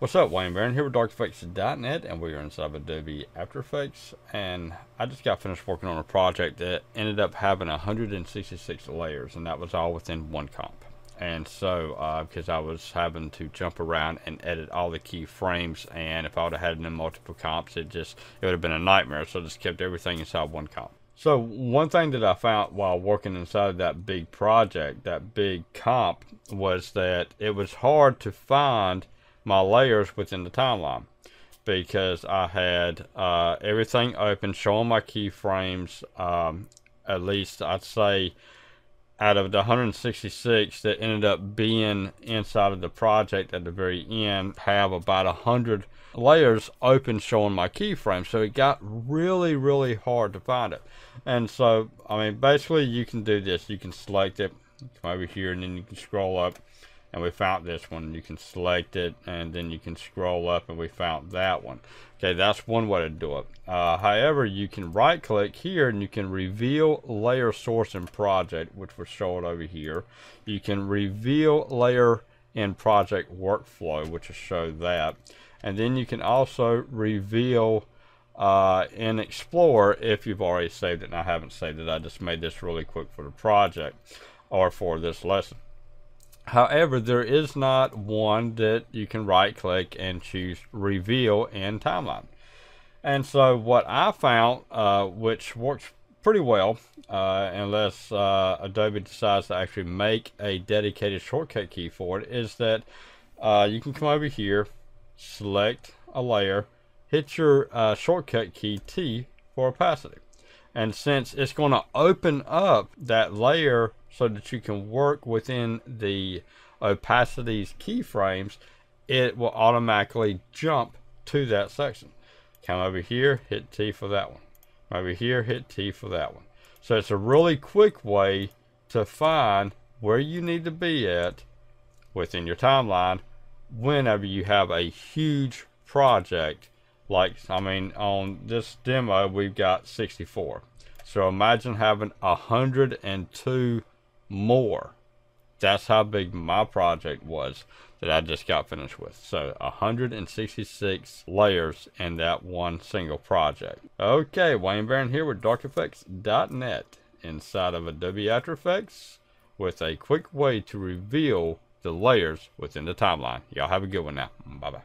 What's up, Wayne Barron here with DarkEffects.net, and we are inside of Adobe After Effects, and I just got finished working on a project that ended up having 166 layers, and that was all within one comp. And so, uh, because I was having to jump around and edit all the keyframes, and if I would have had them in multiple comps, it just it would have been a nightmare. So I just kept everything inside one comp. So one thing that I found while working inside that big project, that big comp, was that it was hard to find my layers within the timeline because I had uh, everything open showing my keyframes um, at least I'd say out of the 166 that ended up being inside of the project at the very end have about a hundred layers open showing my keyframes so it got really really hard to find it. And so I mean basically you can do this. You can select it come over here and then you can scroll up and we found this one you can select it and then you can scroll up and we found that one. Okay that's one way to do it. Uh, however you can right click here and you can reveal layer source and project which will show it over here. You can reveal layer in project workflow which will show that. And then you can also reveal uh, in Explorer if you've already saved it. And I haven't saved it. I just made this really quick for the project or for this lesson However, there is not one that you can right click and choose reveal in timeline. And so what I found, uh, which works pretty well, uh, unless uh, Adobe decides to actually make a dedicated shortcut key for it, is that uh, you can come over here, select a layer, hit your uh, shortcut key T for opacity. And since it's going to open up that layer so that you can work within the opacities keyframes, it will automatically jump to that section. Come over here, hit T for that one. Over here, hit T for that one. So it's a really quick way to find where you need to be at within your timeline whenever you have a huge project like I mean on this demo we've got 64 so imagine having 102 more. That's how big my project was that I just got finished with. So 166 layers in that one single project. Okay, Wayne Barron here with DarkEffects.net inside of Adobe After Effects with a quick way to reveal the layers within the timeline. Y'all have a good one now. Bye-bye.